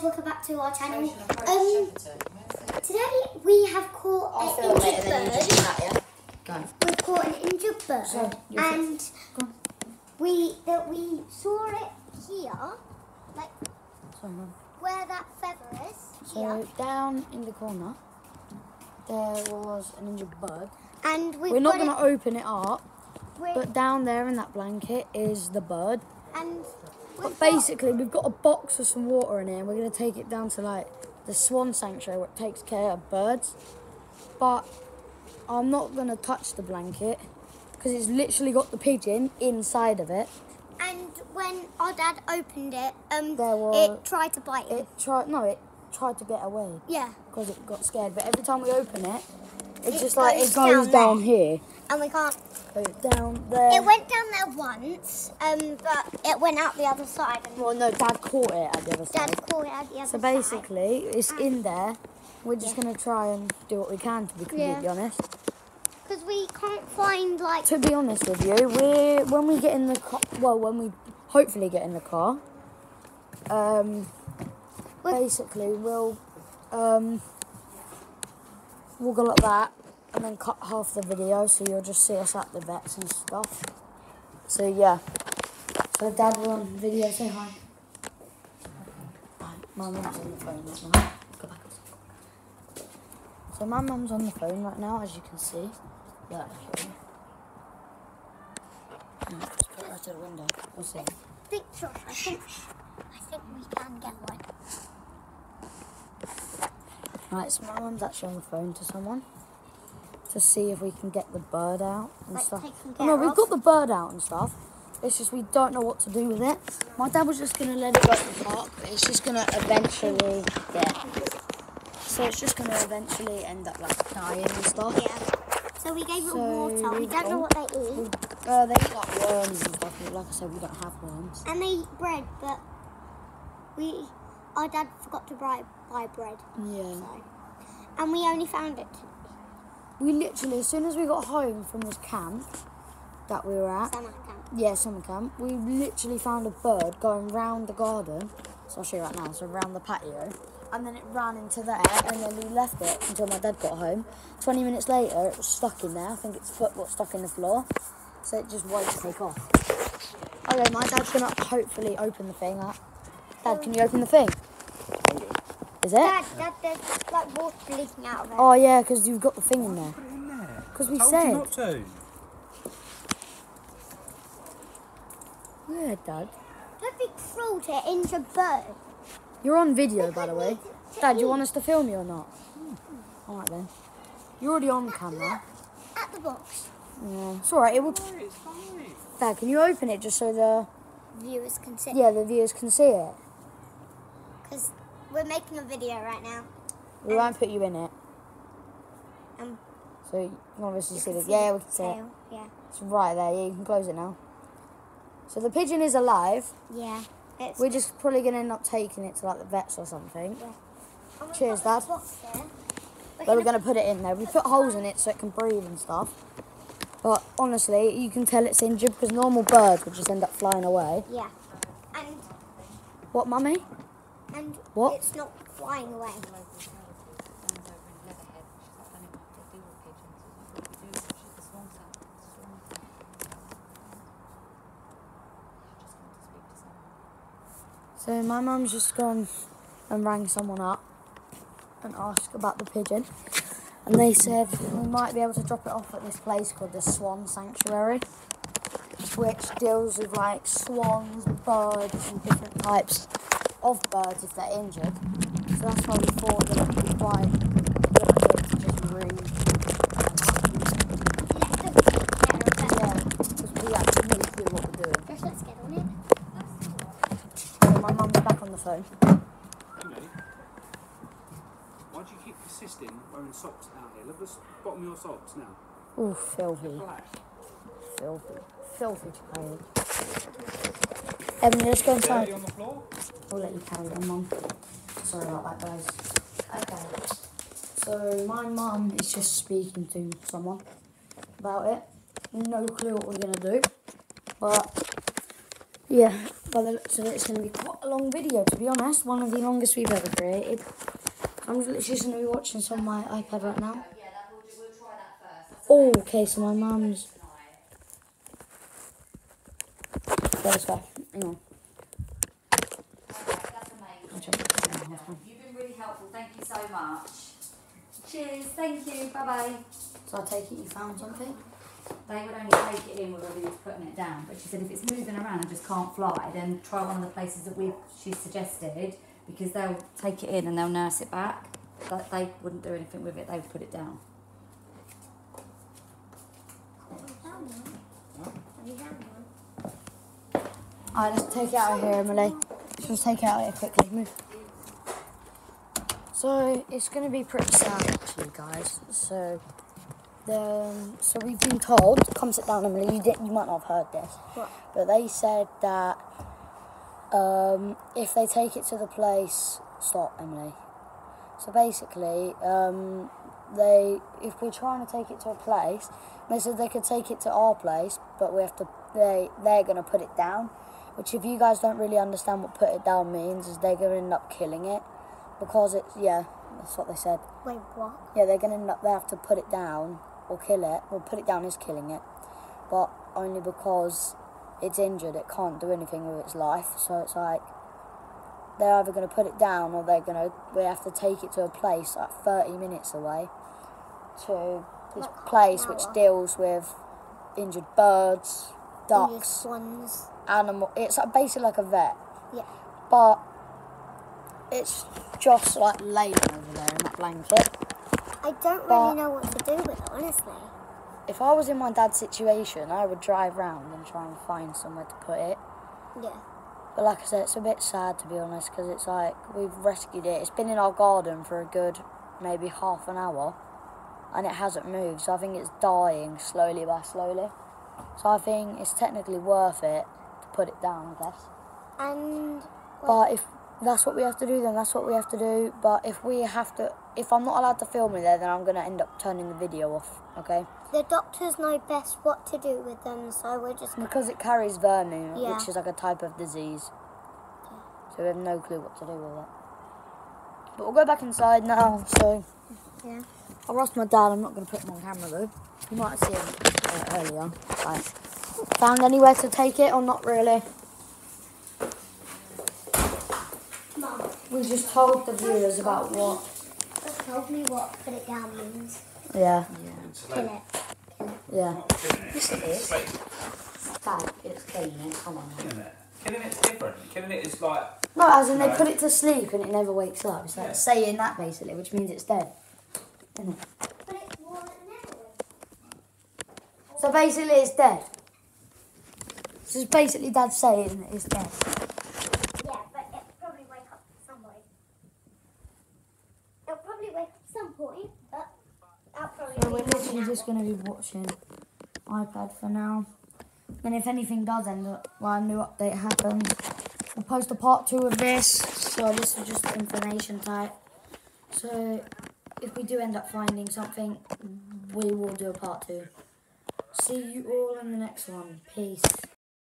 guys, welcome back to our channel. Um, today we have caught an injured bird. On. We've caught an injured bird, So, and we that we saw it here, like Sorry, where that feather is. So here. down in the corner, there was an injured bird. and we've We're not going to open it up, but down there in that blanket is the bird. and But we've got- basically, we've got a box with some water in here, and we're going to take it down to like the swan sanctuary where it takes care of birds. But I'm not going to touch the blanket because it's literally got the pigeon inside of it. and when our dad opened it, um, There was- it tried to bite him. It tried, no, it tried to get away yeah, because it got scared. But every time we open it, it's It just like it goes down down, here, and we can't. Goes down there. It went down there once, um, but it went out the other side, and Well, no, Dad caught it at the other side. Dad caught it at the other So side. basically, it's in there. We're just gonna try and do what we can to be completely Yeah. honest. because we can't find like To be honest with you, we when we get in the car, well, when we hopefully get in the car, um, basically we'll um, we'll go like that and then cut half the video, so you'll just see us at the vets and stuff. So yeah. So Dad, we're on video. Say hi. Hi. My mum's on the phone right now. Go back. So my mum's on the phone right now, as you can see. Yeah. okay. Just put it right to the window. We'll see. think Josh, I think I think we can get one. Right, so my mum's actually on the phone to someone to see if we can get the bird out and Like, stuff. Oh, no, we've got the bird out and stuff. It's just we don't know what to do with it. My dad was just gonna let it go to the park, but it's just gonna eventually yeah. So it's just gonna eventually end up like dying and stuff. Yeah. So we gave it So water. We we don't know what they eat, Uh, they eat like worms and stuff. Like I said, we don't have worms. and they eat bread, but we our dad forgot to buy buy bread. Yeah. So, and we only found it We literally, as soon as we got home from this camp that we were at, summer camp. Yeah, summer camp. We literally found a bird going round the garden. So I'll show you right now. So round the patio. And then it ran into there and then we left it until my dad got home. 20 minutes later, it was stuck in there. I think its foot got stuck in the floor. So it just won't take off. Okay, my dad's to hopefully open the thing up. Dad, can you open the thing? Is it? Dad, Dad, there's like water leaking out of it. Oh, yeah, because you've got the thing in there. Put it in there. 'Cause we Told said. you not to. Yeah, Dad. Don't be cruel to an injured bird. You're on video, by the way. Dad, do you want us to film you or not? Alright then. You're already on camera. At the box, Yeah. It's alright. It will... No, it's fine. Dad, can you open it just so the viewers can see. It? Yeah the viewers can see it? Because we're making a video right now. We won't put you in it, Um, so you can obviously you see can it. see Yeah, we can see it. Yeah. It's right there. Yeah, you can close it now. So the pigeon is alive. Yeah. It's We're just probably gonna end up taking it to like the vets or something. And we've Cheers, Dad. We're But we're gonna- gonna put it in there. We put holes in it so it can breathe and stuff. But honestly, you can tell it's injured because normal birds would just end up flying away. Yeah. And What, mummy? And What? it's not flying away. So my mum's just gone and rang someone up and asked about the pigeon. And they said we might be able to drop it off at this place called the Swan Sanctuary, which deals with like swans, birds, and different types of birds if they're injured. So that's why we thought that it would be quite a good idea to just ring. Let them take care of it. Yeah, because we actually need to do what we're doing. Just let's get on it. So my mum's back on the phone. Emily, why do you keep persisting wearing socks out here? Look at the bottom of your socks now. Ooh, filthy. Black. Filthy. Filthy child. Evan, let's go inside. Dirty on the floor? We'll let you carry on, Mum. Sorry about that, guys. Okay. So, my mum is just speaking to someone about it. No clue what we're going to do. But, yeah, by the looks of it, it's going to be quite a long video, to be honest. One of the longest we've ever created. I'm literally just going to be watching this on my iPad right now. Yeah, that, we'll, we'll try that first. That's Oh, okay, so my mum's. tonight. There's go. Hang on. Okay, that's amazing. You've been really helpful. Thank you so much. Cheers. Thank you. Bye bye. So I take it you found something? They would only take it in whether we was putting it down. But she said if it's moving around and just can't fly, then try one of the places that we she suggested because they'll take it in and they'll nurse it back. But they wouldn't do anything with it. They would put it down. Alright, let's take it out of here, Emily. Let's just take it out of here quickly. Move. So it's going to be pretty sad, actually, guys. So, the, um, so we've been told. Come sit down, Emily. You did. You might not have heard this, What? but they said that um, if they take it to the place, stop, Emily. So basically, um, they if we're trying to take it to a place, they said they could take it to our place, but we have to. They they're gonna put it down, which if you guys don't really understand what put it down means, is they're gonna end up killing it, because it's yeah, that's what they said. Wait, what? Yeah, they're gonna end up. They have to put it down or kill it. Well, put it down is killing it, but only because it's injured, it can't do anything with its life. So it's like they're either gonna put it down or they're gonna. We have to take it to a place like thirty minutes away to this Like place which deals with injured birds, ducks, swans. Animal. It's like basically like a vet, Yeah. but it's just like laying over there in that blanket. I don't But- really know what to do with it, honestly. If I was in my dad's situation, I would drive round and try and find somewhere to put it. Yeah. But like I said, it's a bit sad to be honest because it's like we've rescued it. It's been in our garden for a good maybe half an hour and it hasn't moved. So I think it's dying slowly by slowly. So I think it's technically worth it put it down, I guess. And But if that's what we have to do, then that's what we have to do. But if we have to, if I'm not allowed to film it there, then I'm gonna end up turning the video off. Okay? the doctors know best what to do with them, so we're just. Because it carries vermin, Yeah. which is like a type of disease. So we have no clue what to do with it. But we'll go back inside now. So Yeah. I'll ask my dad. I'm not going to put him on camera though. You might have seen him uh, earlier. Like, found anywhere to take it or not really? Mum, We just told the viewers about what. just told me what put it down means. Yeah, Kill it. yeah. Yes, it is. Dad, it's clean. It. Come on. Killing it. Killing it's different. Killing it is like No, as in they put it to sleep and it never wakes up. It's like Yeah. saying that basically, which means it's dead. It? But it was never. So basically, it's dead. So it's basically dad saying it's dead. Yeah, but it'll probably wake up some point. It'll probably wake up some point, but I'll probably. So we're literally just going to be watching iPad for now. And if anything does end up, well, a new update happens, we'll post a part two of this. So this is just information type. So if we do end up finding something, we will do a part two. See you all in the next one. Peace.